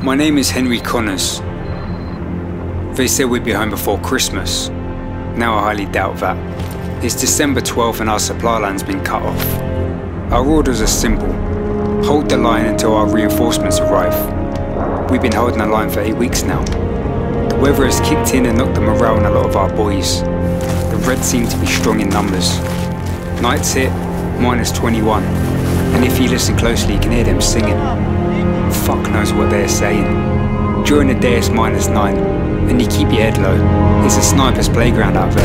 My name is Henry Connors. They said we'd be home before Christmas. Now I highly doubt that. It's December 12th and our supply line's been cut off. Our orders are simple. Hold the line until our reinforcements arrive. We've been holding the line for eight weeks now. The weather has kicked in and knocked the morale in a lot of our boys. The Reds seem to be strong in numbers. Nights hit, minus 21. And if you listen closely, you can hear them singing. Fuck knows what they're saying. During the day it's minus 9, and you keep your head low. It's a sniper's playground out there.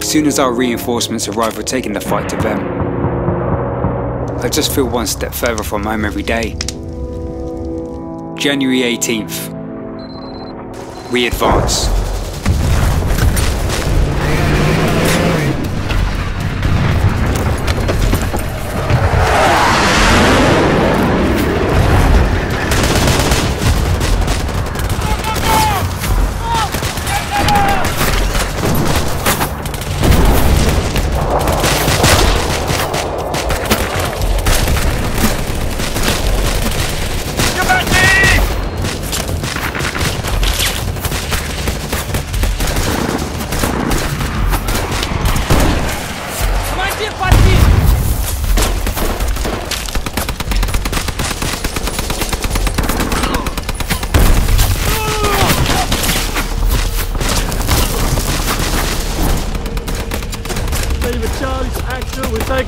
Soon as our reinforcements arrive, we're taking the fight to them. I just feel one step further from home every day. January 18th. We advance.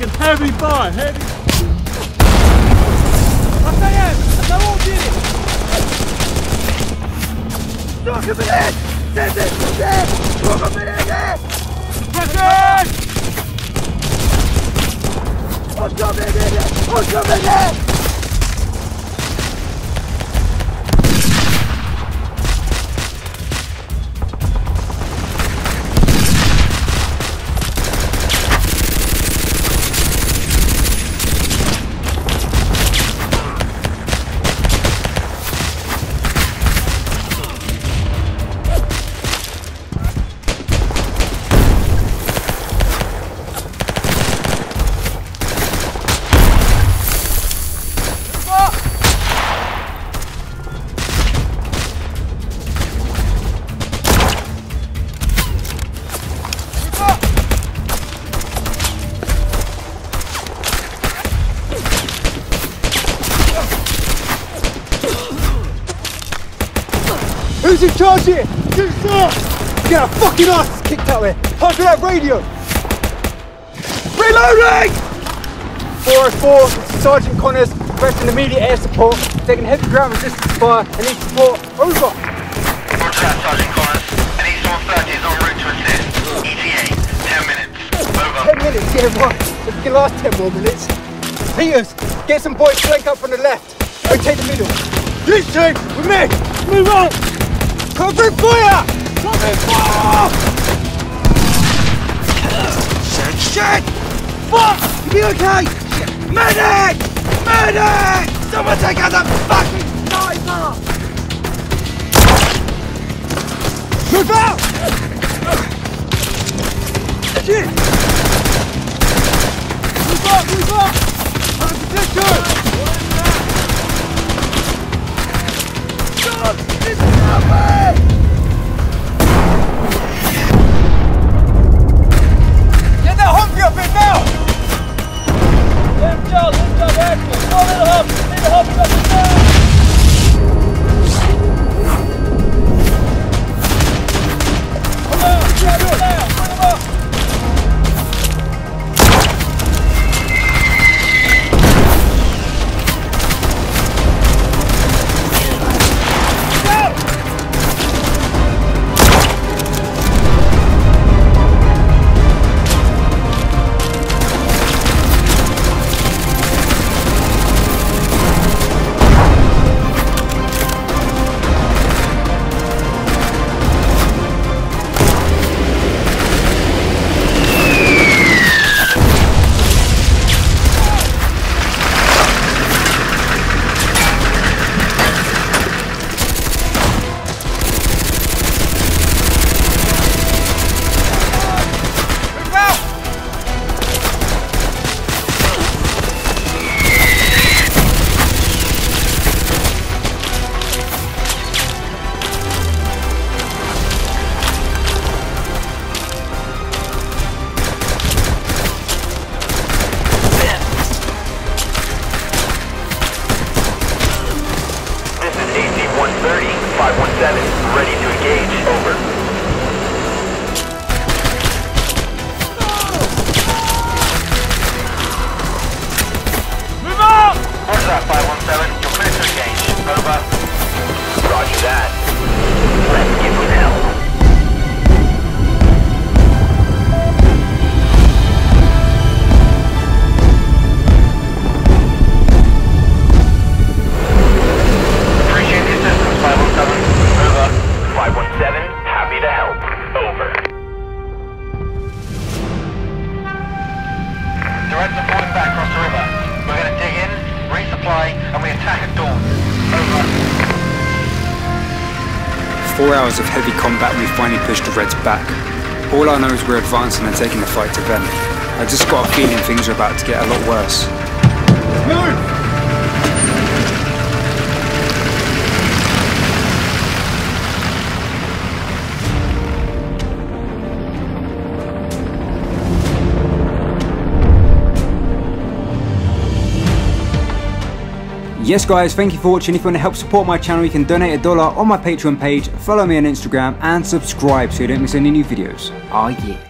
action. We're taking heavy fire. Heavy. Повторяю! Одного убили! Who's in charge here? Get our fucking asses kicked out here! Me that radio! Reloading! 404, this is Sergeant Connors, requesting immediate air support, taking heavy ground resistance fire, and need support. Over! Roger that, Sergeant Connors. An AC-130 is en route to assist. ETA, 10 minutes. Over. 10 minutes, yeah, right. If we can last 10 more minutes. Peters, get some boys flank up from the left. I'll the middle. This team, with me! Move on! Cover fire! Cover fire! Shit, shit! Fuck! You be okay? Medic! Medic! Someone take out the fucking sniper! Move out! Shit! Four hours of heavy combat, we finally pushed the Reds back. All I know is we're advancing and taking the fight to them. I just got a feeling things are about to get a lot worse. Yes guys, thank you for watching. If you want to help support my channel, you can donate a dollar on my Patreon page, follow me on Instagram and subscribe so you don't miss any new videos. Ah yeah.